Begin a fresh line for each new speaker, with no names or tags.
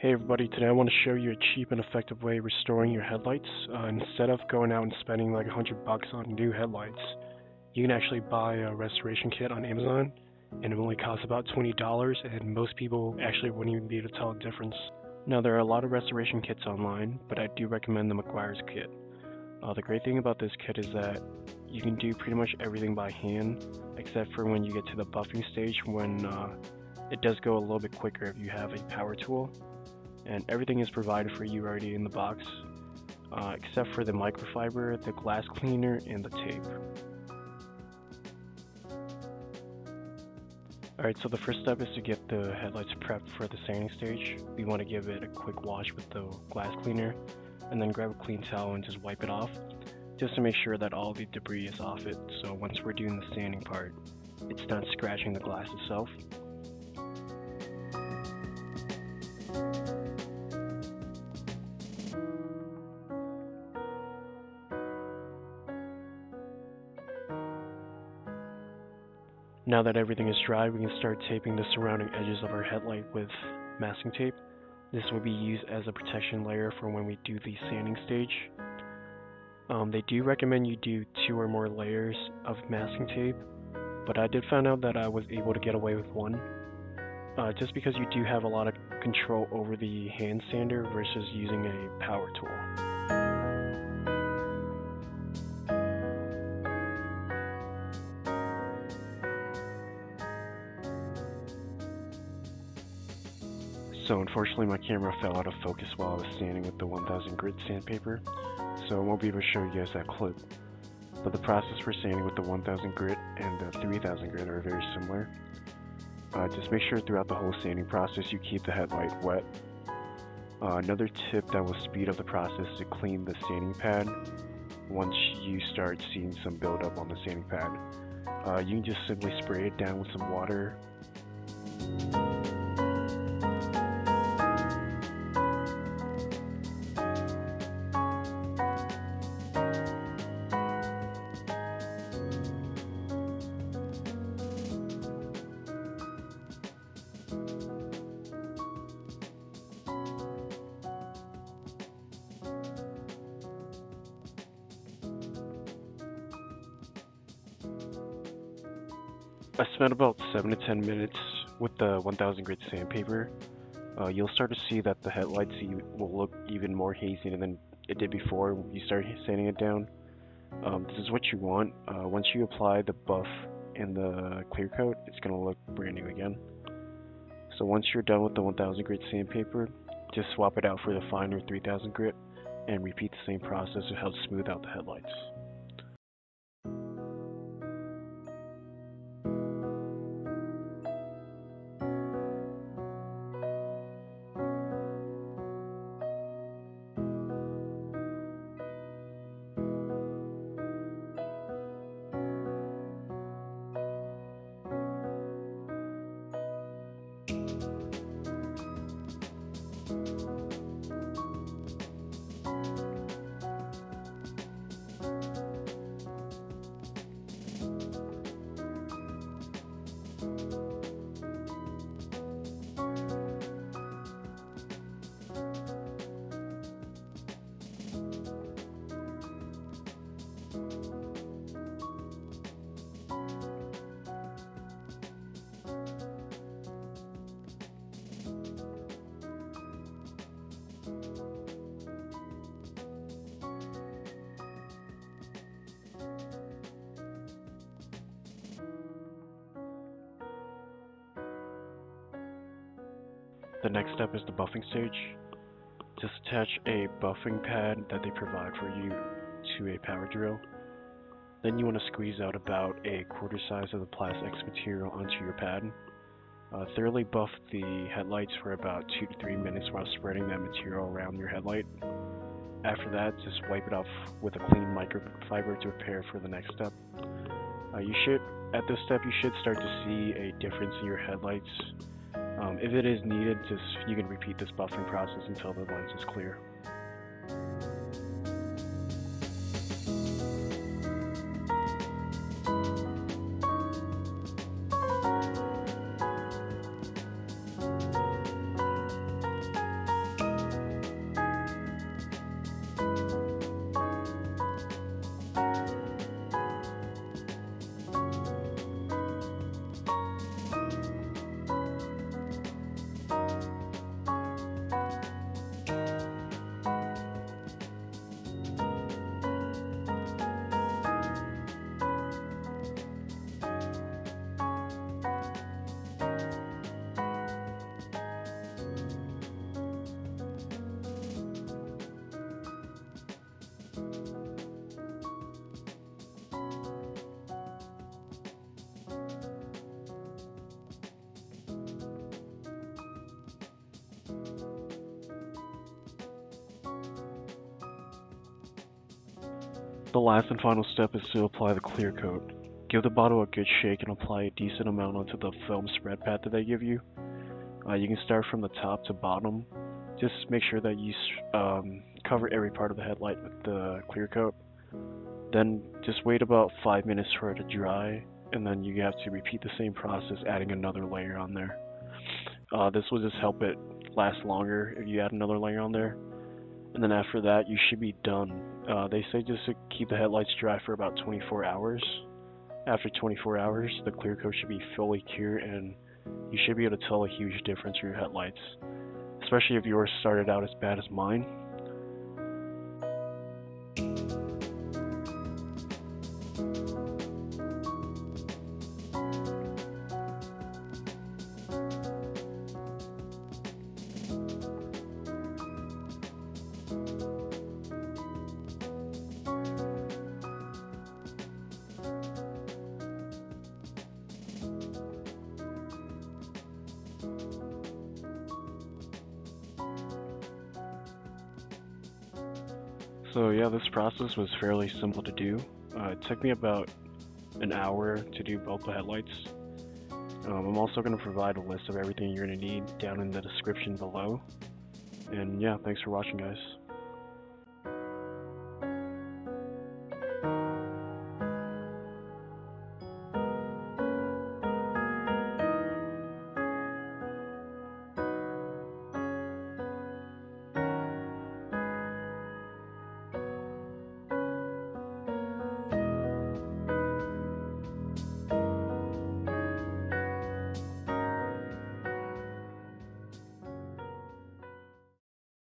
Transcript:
Hey everybody, today I want to show you a cheap and effective way of restoring your headlights. Uh, instead of going out and spending like a hundred bucks on new headlights, you can actually buy a restoration kit on Amazon and it only costs about $20 and most people actually wouldn't even be able to tell the difference. Now there are a lot of restoration kits online, but I do recommend the Meguiar's kit. Uh, the great thing about this kit is that you can do pretty much everything by hand except for when you get to the buffing stage when uh, it does go a little bit quicker if you have a power tool and everything is provided for you already in the box uh, except for the microfiber, the glass cleaner, and the tape. Alright, so the first step is to get the headlights prepped for the sanding stage. We want to give it a quick wash with the glass cleaner and then grab a clean towel and just wipe it off just to make sure that all the debris is off it so once we're doing the sanding part it's not scratching the glass itself. Now that everything is dry, we can start taping the surrounding edges of our headlight with masking tape. This will be used as a protection layer for when we do the sanding stage. Um, they do recommend you do two or more layers of masking tape, but I did find out that I was able to get away with one. Uh, just because you do have a lot of control over the hand sander versus using a power tool. So unfortunately my camera fell out of focus while I was sanding with the 1000 grit sandpaper, so I won't be able to show you guys that clip. But the process for sanding with the 1000 grit and the 3000 grit are very similar. Uh, just make sure throughout the whole sanding process you keep the headlight wet. Uh, another tip that will speed up the process is to clean the sanding pad once you start seeing some buildup on the sanding pad. Uh, you can just simply spray it down with some water I spent about 7 to 10 minutes with the 1000 grit sandpaper. Uh, you'll start to see that the headlights will look even more hazy than it did before you start sanding it down. Um, this is what you want. Uh, once you apply the buff and the clear coat, it's going to look brand new again. So once you're done with the 1000 grit sandpaper, just swap it out for the finer 3000 grit and repeat the same process to help smooth out the headlights. The next step is the buffing stage. Just attach a buffing pad that they provide for you to a power drill. Then you want to squeeze out about a quarter size of the PlastX material onto your pad. Uh, thoroughly buff the headlights for about 2 to 3 minutes while spreading that material around your headlight. After that, just wipe it off with a clean microfiber to prepare for the next step. Uh, you should, at this step, you should start to see a difference in your headlights um, if it is needed, just you can repeat this buffing process until the lens is clear. The last and final step is to apply the clear coat. Give the bottle a good shake and apply a decent amount onto the film spread pad that they give you. Uh, you can start from the top to bottom. Just make sure that you um, cover every part of the headlight with the clear coat. Then just wait about 5 minutes for it to dry, and then you have to repeat the same process adding another layer on there. Uh, this will just help it last longer if you add another layer on there. And then after that, you should be done. Uh, they say just to keep the headlights dry for about 24 hours. After 24 hours, the clear coat should be fully cured and you should be able to tell a huge difference in your headlights. Especially if yours started out as bad as mine. So yeah, this process was fairly simple to do. Uh, it took me about an hour to do both the headlights. Um, I'm also going to provide a list of everything you're going to need down in the description below. And yeah, thanks for watching guys.